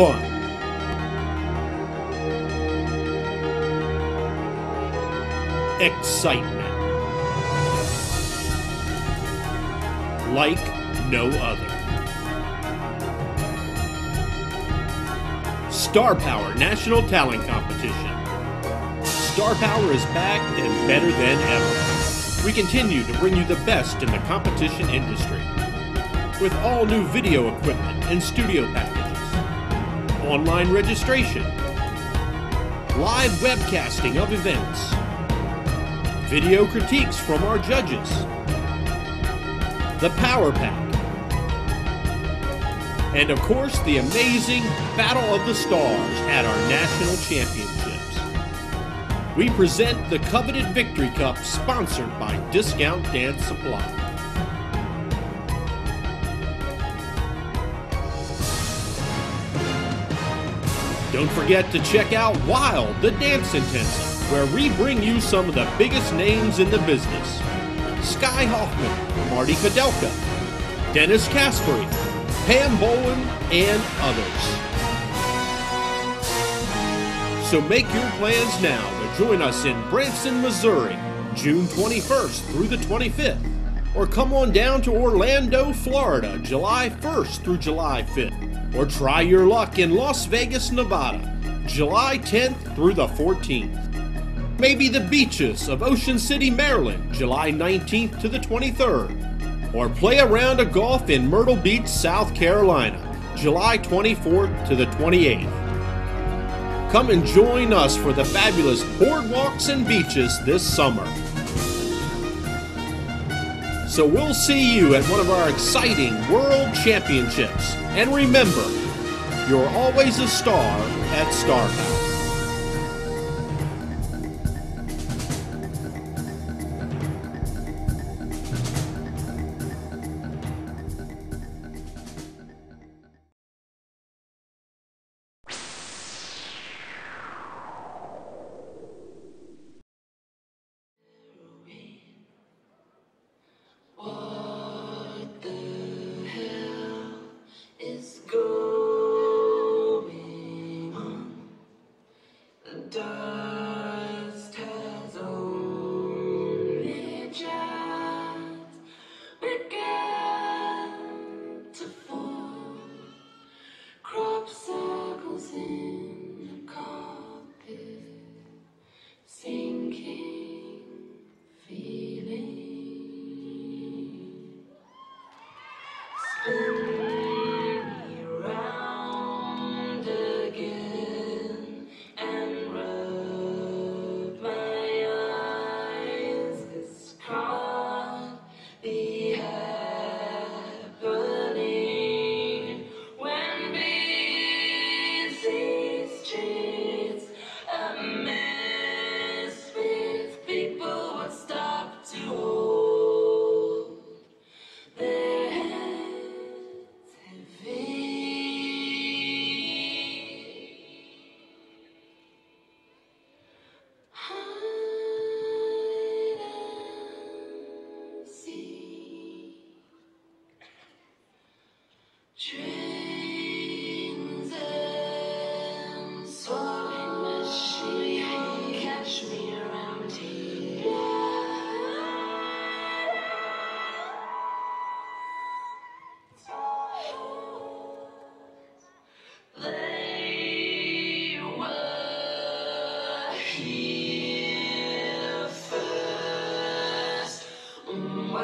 fun. Excitement. Like no other. Star Power National Talent Competition. Star Power is back and better than ever. We continue to bring you the best in the competition industry with all new video equipment and studio packages, online registration, live webcasting of events, video critiques from our judges, the Power Pack, and of course the amazing Battle of the Stars at our national championships. We present the coveted Victory Cup sponsored by Discount Dance Supply. Don't forget to check out Wild, the dance intensive, where we bring you some of the biggest names in the business. Sky Hoffman, Marty Kudelka, Dennis Caspary, Pam Bowen, and others. So make your plans now to join us in Branson, Missouri, June 21st through the 25th. Or come on down to Orlando, Florida, July 1st through July 5th or try your luck in Las Vegas, Nevada, July 10th through the 14th. Maybe the beaches of Ocean City, Maryland, July 19th to the 23rd. Or play around a round of golf in Myrtle Beach, South Carolina, July 24th to the 28th. Come and join us for the fabulous boardwalks and beaches this summer. So we'll see you at one of our exciting World Championships. And remember, you're always a star at Star Power. The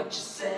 What you say?